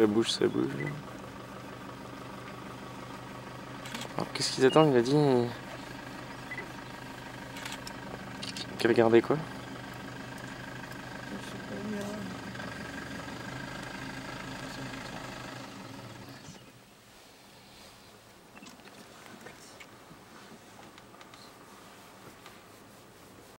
Ça bouge, ça bouge. Alors qu'est-ce qu'ils attendent Il a dit? Qu'elle regardait quoi?